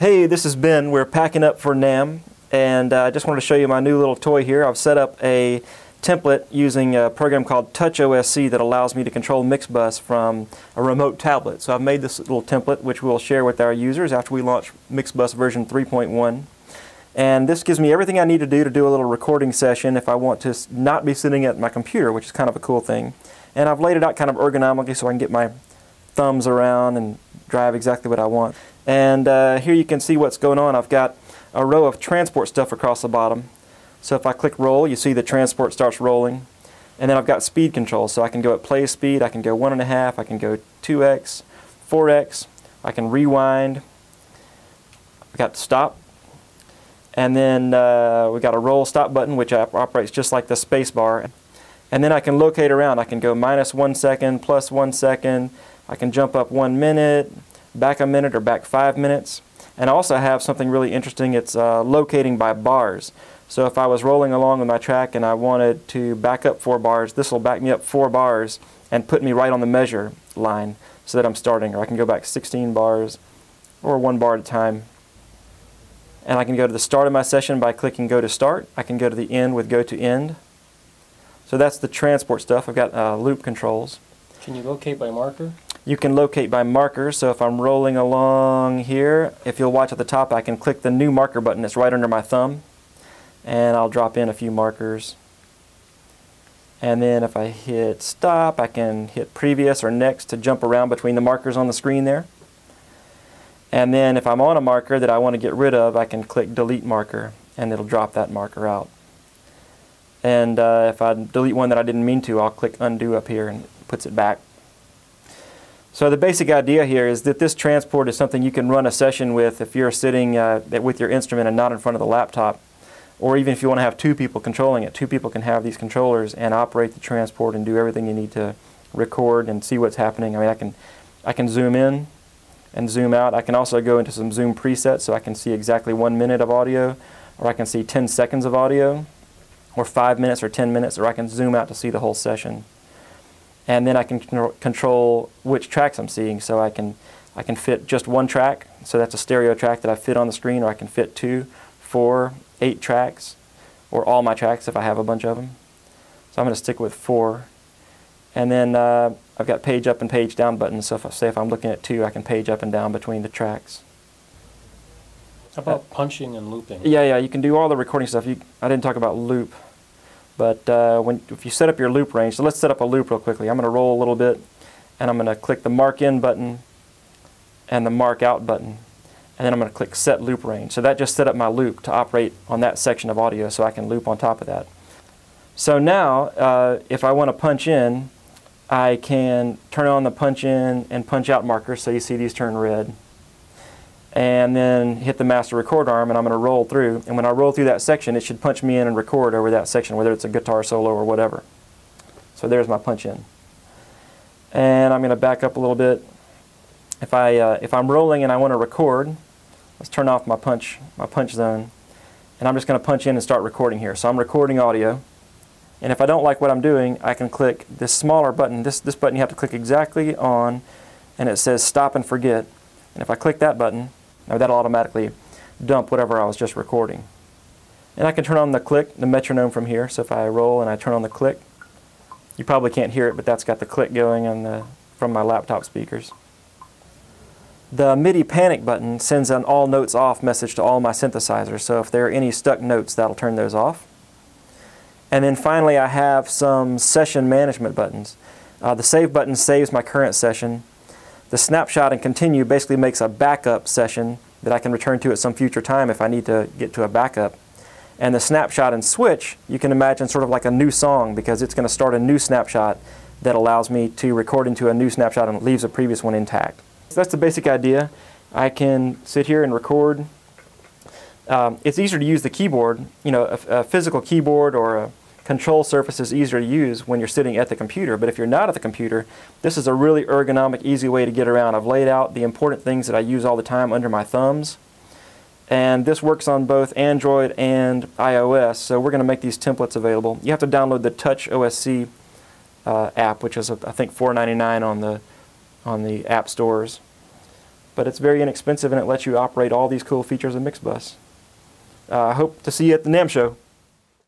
Hey, this is Ben. We're packing up for NAMM, and uh, I just wanted to show you my new little toy here. I've set up a template using a program called Touch OSC that allows me to control Mixbus from a remote tablet. So I've made this little template which we'll share with our users after we launch Mixbus version 3.1. And this gives me everything I need to do to do a little recording session if I want to not be sitting at my computer, which is kind of a cool thing. And I've laid it out kind of ergonomically so I can get my thumbs around and drive exactly what I want. And uh, here you can see what's going on. I've got a row of transport stuff across the bottom. So if I click roll, you see the transport starts rolling. And then I've got speed control, so I can go at play speed, I can go 1.5, I can go 2x, 4x, I can rewind. I've got stop, and then uh, we got a roll stop button, which operates just like the space bar. And then I can locate around. I can go minus one second, plus one second. I can jump up one minute, back a minute, or back five minutes. And I also have something really interesting. It's uh, locating by bars. So if I was rolling along with my track and I wanted to back up four bars, this will back me up four bars and put me right on the measure line so that I'm starting. Or I can go back 16 bars or one bar at a time and I can go to the start of my session by clicking Go to Start. I can go to the end with Go to End. So that's the transport stuff. I've got uh, loop controls. Can you locate by marker? You can locate by marker. So if I'm rolling along here, if you'll watch at the top, I can click the new marker button. It's right under my thumb. And I'll drop in a few markers. And then if I hit stop, I can hit previous or next to jump around between the markers on the screen there. And then if I'm on a marker that I want to get rid of, I can click delete marker and it'll drop that marker out. And uh, if I delete one that I didn't mean to, I'll click undo up here and it puts it back. So the basic idea here is that this transport is something you can run a session with if you're sitting uh, with your instrument and not in front of the laptop. Or even if you want to have two people controlling it, two people can have these controllers and operate the transport and do everything you need to record and see what's happening. I mean, I can, I can zoom in and zoom out. I can also go into some zoom presets so I can see exactly one minute of audio, or I can see 10 seconds of audio, or five minutes or 10 minutes, or I can zoom out to see the whole session. And then I can control which tracks I'm seeing, so I can, I can fit just one track, so that's a stereo track that I fit on the screen, or I can fit two, four, eight tracks, or all my tracks if I have a bunch of them. So I'm going to stick with four. And then uh, I've got page up and page down buttons, so if I say if I'm looking at two, I can page up and down between the tracks. How about uh, punching and looping? Yeah, yeah, you can do all the recording stuff. You, I didn't talk about loop, but uh, when if you set up your loop range, so let's set up a loop real quickly. I'm going to roll a little bit, and I'm going to click the mark in button and the mark out button, and then I'm going to click set loop range. So that just set up my loop to operate on that section of audio, so I can loop on top of that. So now, uh, if I want to punch in, I can turn on the punch in and punch out markers so you see these turn red and then hit the master record arm and I'm going to roll through and when I roll through that section it should punch me in and record over that section whether it's a guitar solo or whatever. So there's my punch in. And I'm going to back up a little bit. If, I, uh, if I'm rolling and I want to record, let's turn off my punch, my punch zone and I'm just going to punch in and start recording here. So I'm recording audio. And if I don't like what I'm doing, I can click this smaller button. This, this button you have to click exactly on, and it says stop and forget. And if I click that button, now that'll automatically dump whatever I was just recording. And I can turn on the click, the metronome from here. So if I roll and I turn on the click, you probably can't hear it, but that's got the click going on the, from my laptop speakers. The MIDI panic button sends an all notes off message to all my synthesizers. So if there are any stuck notes, that'll turn those off. And then finally, I have some session management buttons. Uh, the Save button saves my current session. The Snapshot and Continue basically makes a backup session that I can return to at some future time if I need to get to a backup. And the Snapshot and Switch, you can imagine sort of like a new song because it's going to start a new snapshot that allows me to record into a new snapshot and leaves a previous one intact. So that's the basic idea. I can sit here and record um, it's easier to use the keyboard. You know, a, a, physical keyboard or a control surface is easier to use when you're sitting at the computer. But if you're not at the computer, this is a really ergonomic, easy way to get around. I've laid out the important things that I use all the time under my thumbs. And this works on both Android and iOS. So we're going to make these templates available. You have to download the Touch OSC uh, app, which is I think $4.99 on the on the app stores. but it's very inexpensive and it lets you operate all these cool features of Mixbus. Uh, I hope to see you at the NAMM show.